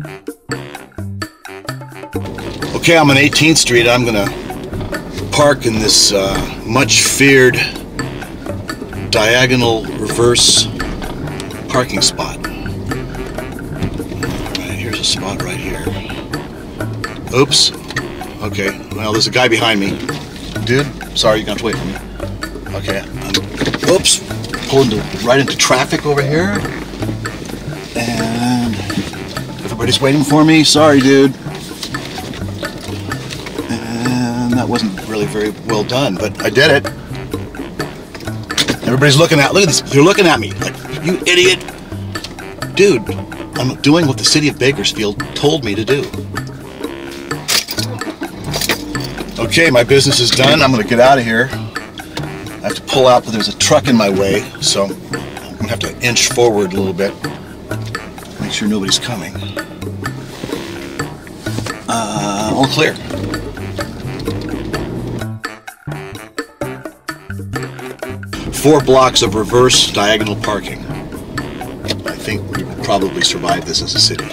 Okay, I'm on 18th Street. I'm gonna park in this uh, much feared diagonal reverse parking spot. Right, here's a spot right here. Oops. Okay, well, there's a guy behind me. Dude, sorry, you're gonna have to wait for me. Okay, I'm, oops, pulling right into traffic over here. Everybody's waiting for me. Sorry, dude. And that wasn't really very well done, but I did it. Everybody's looking at, look at this, they're looking at me like, you idiot. Dude, I'm doing what the city of Bakersfield told me to do. Okay, my business is done. I'm gonna get out of here. I have to pull out, but there's a truck in my way, so I'm gonna have to inch forward a little bit. Make sure nobody's coming. Uh, all clear. Four blocks of reverse diagonal parking. I think we will probably survive this as a city.